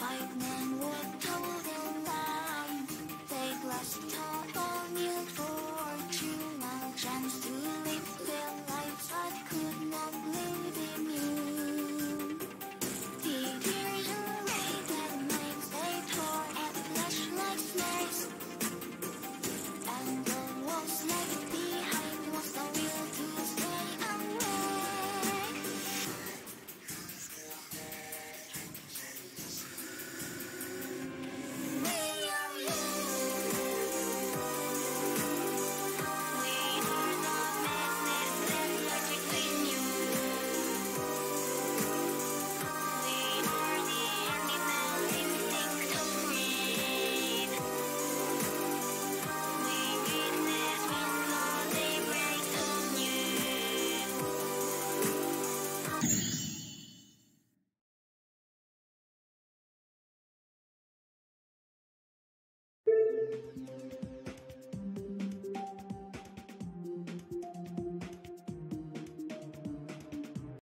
fight men what told